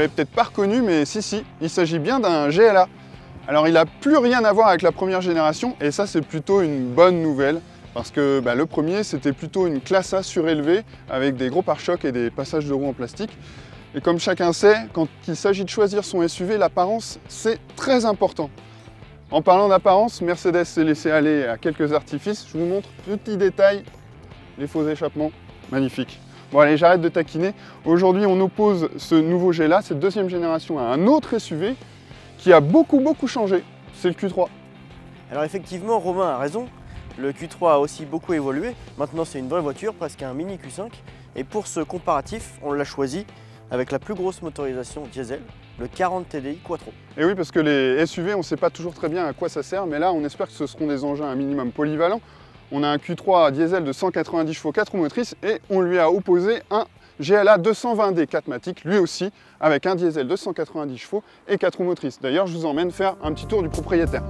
l'avez peut-être pas reconnu, mais si, si, il s'agit bien d'un GLA. Alors il n'a plus rien à voir avec la première génération, et ça c'est plutôt une bonne nouvelle, parce que bah, le premier c'était plutôt une classe A surélevée, avec des gros pare-chocs et des passages de roues en plastique. Et comme chacun sait, quand il s'agit de choisir son SUV, l'apparence c'est très important. En parlant d'apparence, Mercedes s'est laissé aller à quelques artifices. Je vous montre, petit détail, les faux échappements, magnifique. Bon allez, j'arrête de taquiner. Aujourd'hui, on oppose ce nouveau G-là, cette deuxième génération, à un autre SUV qui a beaucoup beaucoup changé. C'est le Q3. Alors effectivement, Romain a raison. Le Q3 a aussi beaucoup évolué. Maintenant, c'est une vraie voiture, presque un mini Q5. Et pour ce comparatif, on l'a choisi avec la plus grosse motorisation diesel, le 40 TDI Quattro. Et oui, parce que les SUV, on ne sait pas toujours très bien à quoi ça sert, mais là, on espère que ce seront des engins un minimum polyvalents. On a un Q3 diesel de 190 chevaux 4 roues motrices et on lui a opposé un GLA 220D 4 lui aussi, avec un diesel de 190 chevaux et 4 roues motrices. D'ailleurs, je vous emmène faire un petit tour du propriétaire.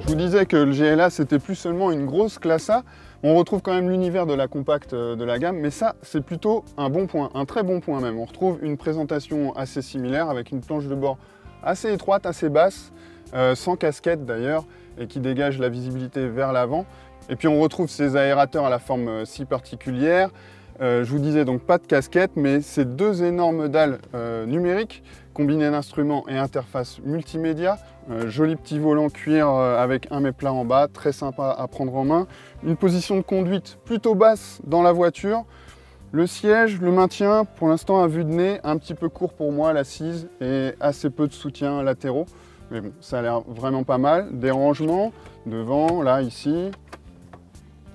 Je vous disais que le GLA, c'était plus seulement une grosse classe A, on retrouve quand même l'univers de la compacte euh, de la gamme, mais ça, c'est plutôt un bon point, un très bon point même. On retrouve une présentation assez similaire avec une planche de bord assez étroite, assez basse, euh, sans casquette d'ailleurs, et qui dégage la visibilité vers l'avant. Et puis on retrouve ces aérateurs à la forme euh, si particulière. Euh, je vous disais donc pas de casquette, mais ces deux énormes dalles numériques, combinées d'instruments et interface multimédia. joli petit volant cuir avec un méplat en bas, très sympa à prendre en main. Une position de conduite plutôt basse dans la voiture. Le siège, le maintien, pour l'instant à vue de nez, un petit peu court pour moi, l'assise, et assez peu de soutien latéraux. Mais bon, ça a l'air vraiment pas mal. Des rangements devant, là, ici,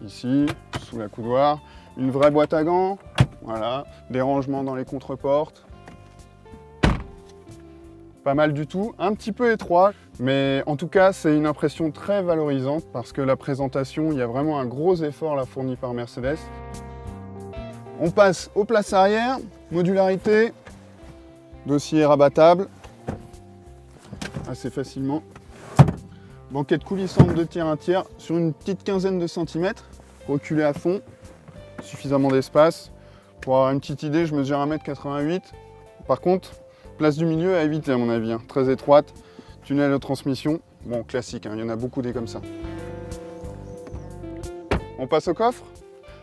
ici, sous la coudoir. Une vraie boîte à gants, voilà. Des rangements dans les contreportes. Pas mal du tout, un petit peu étroit, mais en tout cas c'est une impression très valorisante parce que la présentation, il y a vraiment un gros effort là fourni par Mercedes. On passe aux places arrière, modularité, dossier rabattable, assez facilement. Banquette coulissante de tiers à tiers sur une petite quinzaine de centimètres, reculé à fond, suffisamment d'espace. Pour avoir une petite idée, je mesure 1m88. Par contre, place du milieu à éviter à mon avis, hein. très étroite, tunnel de transmission, bon classique, hein. il y en a beaucoup des comme ça. On passe au coffre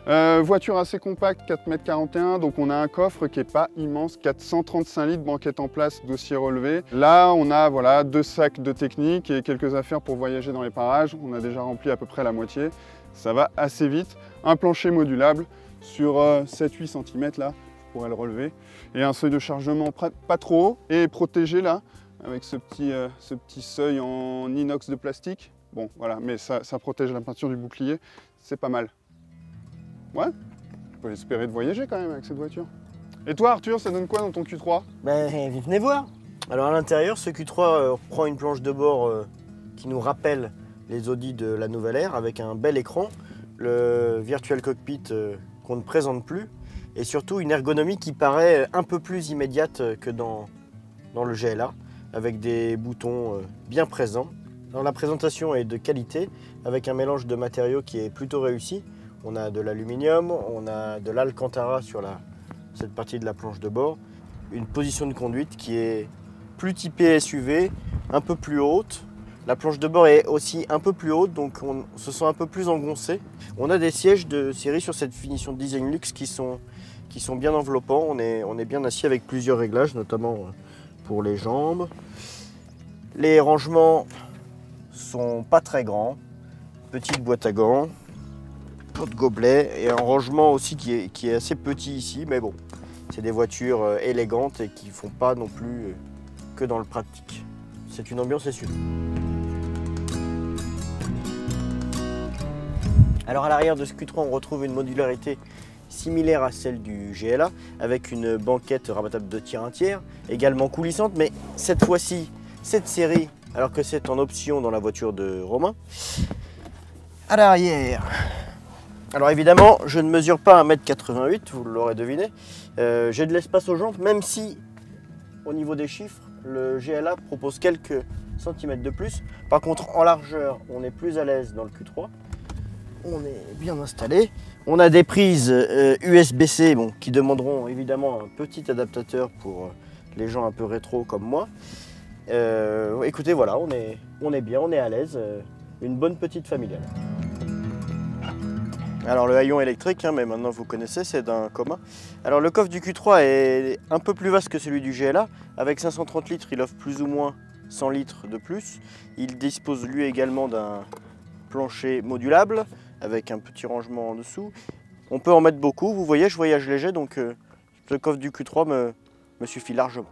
euh, voiture assez compacte, 4,41 m, donc on a un coffre qui n'est pas immense, 435 litres, banquette en place, dossier relevé. Là, on a voilà, deux sacs de technique et quelques affaires pour voyager dans les parages. On a déjà rempli à peu près la moitié. Ça va assez vite. Un plancher modulable sur 7-8 euh, cm là, je pourrais le relever. Et un seuil de chargement pas trop haut et protégé là, avec ce petit, euh, ce petit seuil en inox de plastique. Bon, voilà, mais ça protège la peinture du bouclier, c'est pas mal. Ouais, on peut espérer de voyager quand même avec cette voiture. Et toi Arthur, ça donne quoi dans ton Q3 Ben venez voir Alors à l'intérieur, ce Q3 euh, prend une planche de bord euh, qui nous rappelle les Audi de la nouvelle ère avec un bel écran, le Virtual Cockpit euh, qu'on ne présente plus et surtout une ergonomie qui paraît un peu plus immédiate que dans, dans le GLA avec des boutons bien présents. Alors, la présentation est de qualité avec un mélange de matériaux qui est plutôt réussi. On a de l'aluminium, on a de l'alcantara sur cette partie de la planche de bord. Une position de conduite qui est plus typée SUV, un peu plus haute. La planche de bord est aussi un peu plus haute, donc on se sent un peu plus engoncé. On a des sièges de série sur cette finition de design luxe qui sont, qui sont bien enveloppants. On est, on est bien assis avec plusieurs réglages, notamment euh, pour les jambes. Les rangements sont pas très grands. Petite boîte à gants, de gobelet et un rangement aussi qui est, qui est assez petit ici, mais bon, c'est des voitures euh, élégantes et qui font pas non plus euh, que dans le pratique. C'est une ambiance sûr. Alors à l'arrière de ce Q3, on retrouve une modularité similaire à celle du GLA, avec une banquette rabattable de tiers un tiers, également coulissante, mais cette fois-ci, cette série, alors que c'est en option dans la voiture de Romain. À l'arrière, alors évidemment, je ne mesure pas 1m88, vous l'aurez deviné. Euh, j'ai de l'espace aux jambes, même si au niveau des chiffres, le GLA propose quelques centimètres de plus. Par contre, en largeur, on est plus à l'aise dans le Q3. on est bien installé. On a des prises euh, USB-C bon, qui demanderont évidemment un petit adaptateur pour euh, les gens un peu rétro comme moi. Euh, écoutez, voilà, on est, on est bien, on est à l'aise. euh, une bonne petite familiale. Alors le haillon électrique, hein, mais maintenant vous connaissez, c'est d'un commun. Alors le coffre du Q3 est un peu plus vaste que celui du GLA. Avec 530 litres, il offre plus ou moins 100 litres de plus. Il dispose lui également d'un plancher modulable avec un petit rangement en dessous. On peut en mettre beaucoup, vous voyez, je voyage léger, donc euh, le coffre du Q3 me, me suffit largement.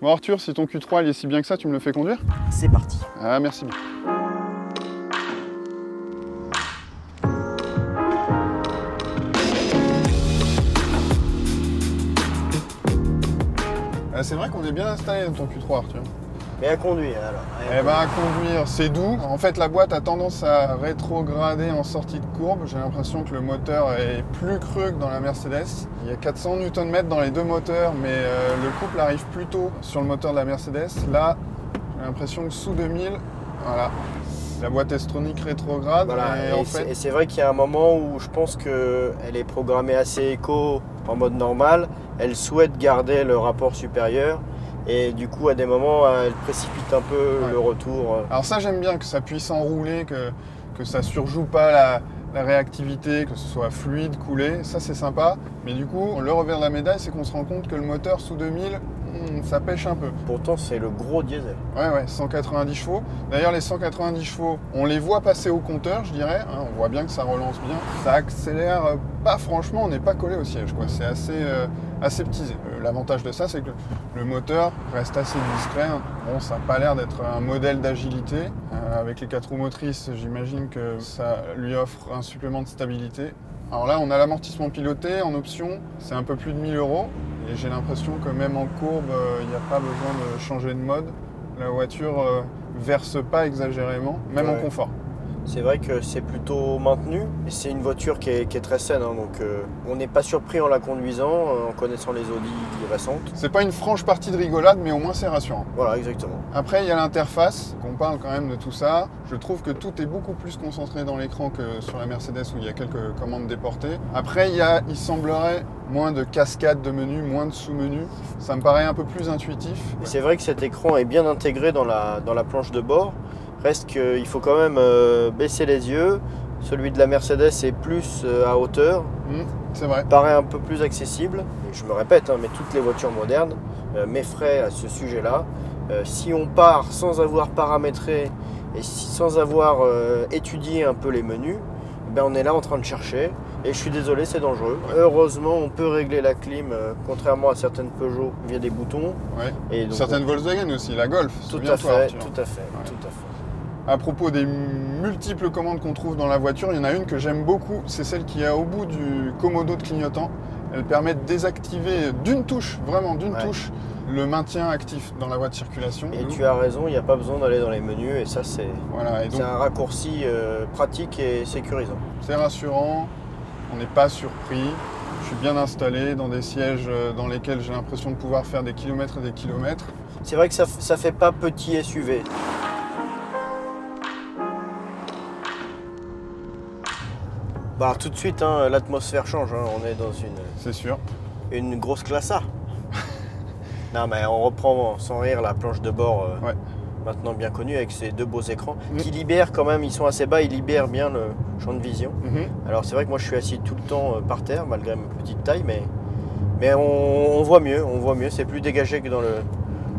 Bon Arthur, si ton Q3 il est si bien que ça, tu me le fais conduire? C'est parti. Ah merci bien. C'est vrai qu'on est bien installé dans ton Q3 Arthur. Et à conduire alors. Eh ben à conduire, c'est doux. En fait la boîte a tendance à rétrograder en sortie de courbe. J'ai l'impression que le moteur est plus creux que dans la Mercedes. Il y a 400 Nm dans les deux moteurs, mais euh, le couple arrive plus tôt sur le moteur de la Mercedes. Là, j'ai l'impression que sous 2000, voilà, la boîte S-tronique rétrograde. Voilà, et et en c'est- fait, et c'est vrai qu'il y a un moment où je pense qu'elle est programmée assez éco en mode normal. Elle souhaite garder le rapport supérieur. Et du coup, à des moments, elle précipite un peu Ouais. le retour. Alors ça j'aime bien que ça puisse enrouler, que, que ça surjoue pas la, la réactivité, que ce soit fluide, coulé, ça c'est sympa. Mais du coup, le revers de la médaille, c'est qu'on se rend compte que le moteur sous 2000, hmm, ça pêche un peu. Pourtant, c'est le gros diesel. Ouais, ouais, 190 chevaux. D'ailleurs, les 190 chevaux, on les voit passer au compteur, je dirais. hein, on voit bien que ça relance bien. Ça accélère pas franchement, on n'est pas collé au siège, quoi. C'est assez euh, aseptisé. Euh, L'avantage de ça, c'est que le moteur reste assez discret. Bon, ça n'a pas l'air d'être un modèle d'agilité. Euh, avec les quatre roues motrices, j'imagine que ça lui offre un supplément de stabilité. Alors là, on a l'amortissement piloté en option, c'est un peu plus de 1000 euros. Et j'ai l'impression que même en courbe, euh, il n'y a pas besoin de changer de mode. La voiture euh, verse pas exagérément, même en confort. C'est vrai que c'est plutôt maintenu. Et c'est une voiture qui est, qui est très saine. hein, donc, euh, on n'est pas surpris en la conduisant, euh, en connaissant les Audi récentes. C'est pas une franche partie de rigolade, mais au moins c'est rassurant. Voilà, exactement. Après, il y a l'interface, qu'on parle quand même de tout ça. Je trouve que tout est beaucoup plus concentré dans l'écran que sur la Mercedes où il y a quelques commandes déportées. Après, il, y a, il semblerait moins de cascades de menus, moins de sous-menus. Ça me paraît un peu plus intuitif. Et c'est vrai que cet écran est bien intégré dans la, dans la planche de bord. Reste qu'il faut quand même euh, baisser les yeux. Celui de la Mercedes est plus euh, à hauteur, Hmm, c'est vrai. paraît un peu plus accessible. Je me répète, hein, mais toutes les voitures modernes euh, m'effraient à ce sujet-là. Si on part sans avoir paramétré et si- sans avoir étudié un peu les menus, ben on est là en train de chercher. Et je suis désolé, c'est dangereux. Heureusement, on peut régler la clim, euh, contrairement à certaines Peugeot, via des boutons. Ouais. Et donc, Certaines Volkswagen aussi, la Golf. Tout à fait, tout à fait, tout à propos des multiples commandes qu'on trouve dans la voiture, il y en a une que j'aime beaucoup, c'est celle qui est au bout du commodo de clignotant. Elle permet de désactiver d'une touche, vraiment d'une Ouais. touche, le maintien actif dans la voie de circulation. Et tu as raison, il n'y a pas besoin d'aller dans les menus et ça c'est Voilà, un raccourci euh, pratique et sécurisant. c'est rassurant, on n'est pas surpris. Je suis bien installé dans des sièges euh, dans lesquels j'ai l'impression de pouvoir faire des kilomètres et des kilomètres. C'est vrai que ça, ça fait pas petit SUV. Bah tout de suite hein, l'atmosphère change, hein, on est dans une, C'est sûr. une grosse classe A. non mais on reprend sans rire la planche de bord euh, Ouais. maintenant bien connue avec ces deux beaux écrans Mm. qui libèrent quand même, ils sont assez bas, ils libèrent bien le champ de vision. Mhm. Alors c'est vrai que moi je suis assis tout le temps euh, par terre malgré ma petite taille, mais, mais on, on voit mieux, on voit mieux, c'est plus dégagé que dans le,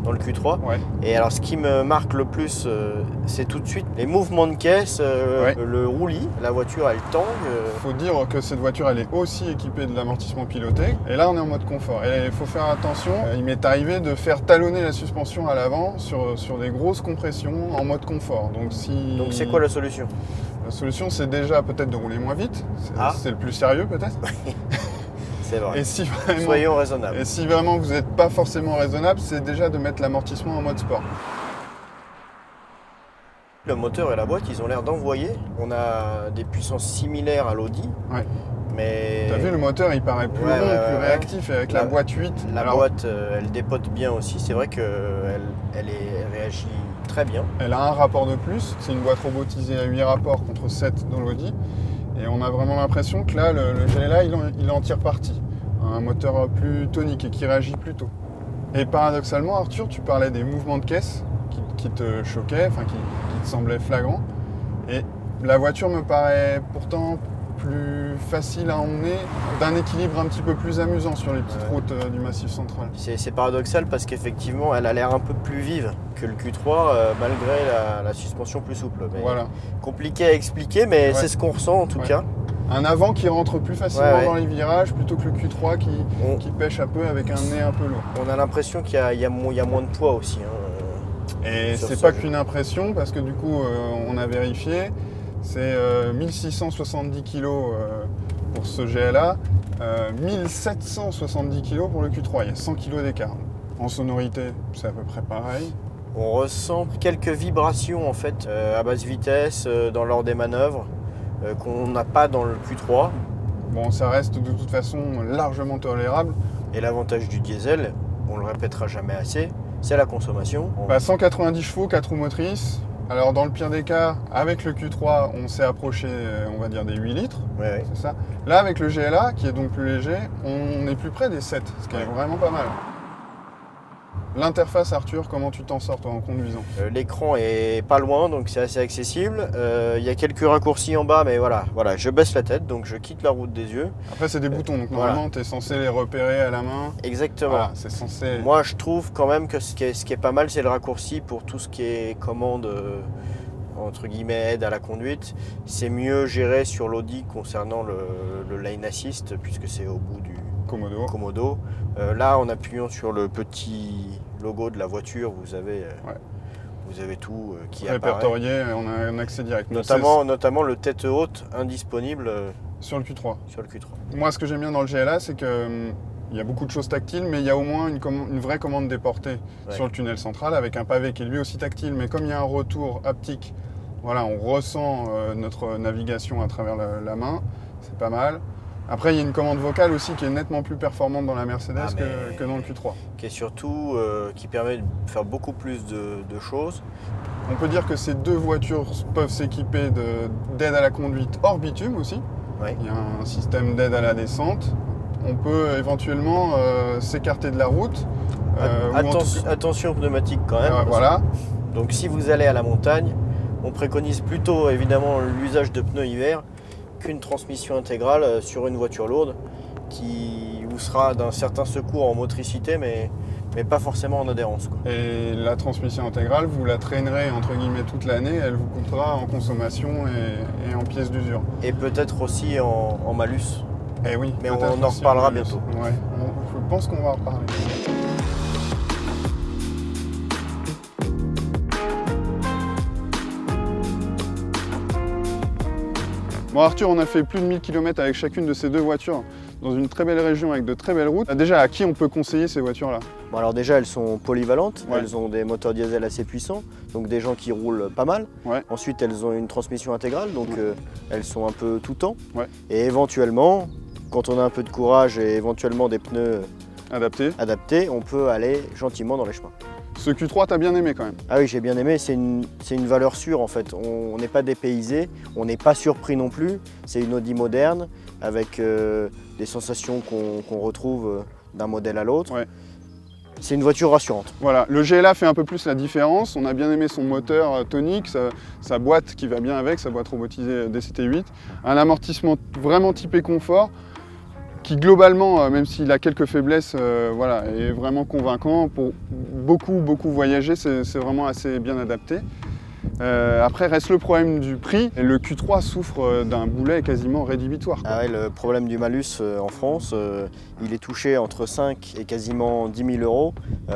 dans le Q3. Ouais. Et alors ce qui me marque le plus, euh, c'est tout de suite les mouvements de caisse, euh, Ouais. le roulis, la voiture elle tangue. euh, Il faut dire que cette voiture elle est aussi équipée de l'amortissement piloté. Et là on est en mode confort. Et il faut faire attention. Euh, Il m'est arrivé de faire talonner la suspension à l'avant sur, sur des grosses compressions en mode confort. Donc si Donc c'est quoi la solution? La solution c'est déjà peut-être de rouler moins vite. C'est Ah. c'est le plus sérieux peut-être. C'est vrai. Et si vraiment, Soyons raisonnables. et si vraiment vous n'êtes pas forcément raisonnable, c'est déjà de mettre l'amortissement en mode sport. Le moteur et la boîte, ils ont l'air d'envoyer. On a des puissances similaires à l'Audi. Ouais. Mais T'as vu, le moteur, il paraît plus Ouais, long, ouais, plus réactif, et avec la, La- boîte 8. la alors, boîte, euh, elle dépote bien aussi. C'est vrai qu'elle elle est- elle réagit très bien. Elle a un rapport de plus. C'est une boîte robotisée à 8 rapports contre 7 dans l'Audi. Et on a vraiment l'impression que là, le, le GLA, il en, tire parti. Un moteur plus tonique et qui réagit plus tôt. Et paradoxalement, Arthur, tu parlais des mouvements de caisse qui, te choquaient, enfin qui te semblaient flagrants. Et la voiture me paraît pourtant plus facile à emmener, d'un équilibre un petit peu plus amusant sur les petites Ouais. routes euh, du Massif central. C'est paradoxal parce qu'effectivement, elle a l'air un peu plus vive que le Q3 euh, malgré la, la suspension plus souple. Mais Voilà. Compliqué à expliquer, mais Ouais. c'est ce qu'on ressent en tout Ouais. cas. Un avant qui rentre plus facilement dans les virages plutôt que le Q3 qui, On, qui pêche un peu avec un nez un peu lourd. on a l'impression qu'il y, a- y y moins de poids aussi. hein. Et c'est ce pas qu'une impression parce que du coup euh, on a vérifié, c'est euh, 1670 kg euh, pour ce GLA, euh, 1770 kg pour le Q3, il y a 100 kg d'écart. En sonorité, c'est à peu près pareil. On ressent quelques vibrations en fait euh, à basse vitesse euh, dans lors des manœuvres euh, qu'on n'a pas dans le Q3. Bon, ça reste de toute façon largement tolérable. Et l'avantage du diesel, on le répétera jamais assez, c'est la consommation. On- Bah, 190 chevaux, 4 roues motrices. Alors dans le pire des cas, avec le Q3, on s'est approché, euh, on va dire, des 8 litres. Ouais, ouais. C'est ça. Là, avec le GLA, qui est donc plus léger, on est plus près des 7, ce qui est vraiment pas mal. L'interface, Arthur, comment tu t'en sors toi en conduisant? Euh, L'écran est pas loin, donc c'est assez accessible. Euh, Il y a quelques raccourcis en bas, mais voilà, voilà, je baisse la tête, donc je quitte la route des yeux. Après, c'est des boutons, donc voilà. normalement, tu es censé les repérer à la main. Exactement. Voilà, c'est censé. Moi, je trouve quand même que ce qui est, ce qui est pas mal, c'est le raccourci pour tout ce qui est commande, euh, entre guillemets, aide à la conduite. C'est mieux géré sur l'Audi concernant le, le lane assist, puisque c'est au bout du Komodo. Komodo. Euh, là, en appuyant sur le petit logo de la voiture, vous avez, euh, Ouais. vous avez tout euh, qui apparaît. Répertorié, on a un accès direct. Notamment, notamment le tête haute indisponible sur le Q3. sur le Q3. Moi, ce que j'aime bien dans le GLA, c'est que hum, il y a beaucoup de choses tactiles, mais il y a au moins une, vraie commande déportée Ouais. sur le tunnel central avec un pavé qui est lui aussi tactile. Mais comme il y a un retour haptique, voilà, on ressent euh, notre navigation à travers la, la main. C'est pas mal. Après, il y a une commande vocale aussi qui est nettement plus performante dans la Mercedes Ah, que, dans le Q3. Qui est surtout euh, qui permet de faire beaucoup plus de, de choses. On peut dire que ces deux voitures peuvent s'équiper de- d'aide à la conduite hors bitume aussi. Il y a un système d'aide à la descente. On peut éventuellement euh, s'écarter de la route. euh, tout attention pneumatique quand même. Voilà. Donc si vous allez à la montagne, on préconise plutôt évidemment l'usage de pneus hiver qu'une transmission intégrale euh, sur une voiture lourde qui vous sera d'un certain secours en motricité mais, mais pas forcément en adhérence. quoi. Et la transmission intégrale, vous la traînerez entre guillemets toute l'année. Elle vous coûtera en consommation et, et en pièces d'usure. Et peut-être aussi en, en malus. Eh oui. Mais on en reparlera bientôt. Ouais, on- je pense qu'on va en reparler. Bon Arthur, on a fait plus de 1000 km avec chacune de ces deux voitures dans une très belle région avec de très belles routes. Déjà, à qui on peut conseiller ces voitures-là? Bon alors déjà elles sont polyvalentes, Ouais. elles ont des moteurs diesel assez puissants, donc des gens qui roulent pas mal. Ouais. Ensuite elles ont une transmission intégrale, donc Ouais. euh, elles sont un peu tout temps. Et éventuellement, quand on a un peu de courage et éventuellement des pneus Adaptés. adaptés, on peut aller gentiment dans les chemins. Ce Q3, t'as bien aimé quand même. Ah oui, j'ai bien aimé, c'est une, une valeur sûre en fait. On n'est pas dépaysé, on n'est pas surpris non plus. C'est une Audi moderne avec euh, des sensations qu'on retrouve euh, d'un modèle à l'autre. Ouais. C'est une voiture rassurante. Voilà, le GLA fait un peu plus la différence. On a bien aimé son moteur euh, tonique, sa, sa boîte qui va bien avec, sa boîte robotisée euh, DCT8. Un amortissement vraiment typé confort qui globalement, euh, même s'il a quelques faiblesses, euh, voilà, est vraiment convaincant. Pour beaucoup, beaucoup voyager, c'est vraiment assez bien adapté. Euh, après, reste le problème du prix. Et le Q3 souffre d'un boulet quasiment rédhibitoire. quoi. Ah ouais, le problème du malus euh, en France, euh, il est touché entre 5 et quasiment 10 000 euros.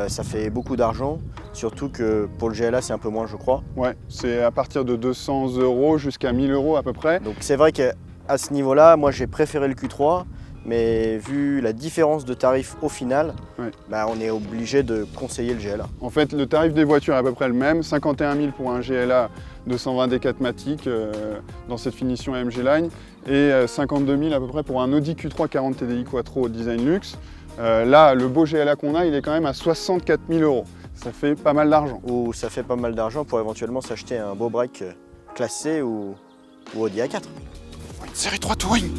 Ça fait beaucoup d'argent, surtout que pour le GLA c'est un peu moins je crois. Ouais, c'est à partir de 200 euros jusqu'à 1000 euros à peu près. Donc c'est vrai qu'à ce niveau-là, moi j'ai préféré le Q3 Mais vu la différence de tarif au final, Ouais. bah, on est obligé de conseiller le GLA. En fait, le tarif des voitures est à peu près le même, 51 000 pour un GLA 220 D4 Matic euh, dans cette finition AMG Line et euh, 52 000 à peu près pour un Audi Q3 40 TDI Quattro design luxe. Euh, là, le beau GLA qu'on a, il est quand même à 64 000 euros. Ça fait pas mal d'argent. Où ça fait pas mal d'argent pour éventuellement s'acheter un beau break euh, classé ou, ou Audi A4. Une série 3 Touring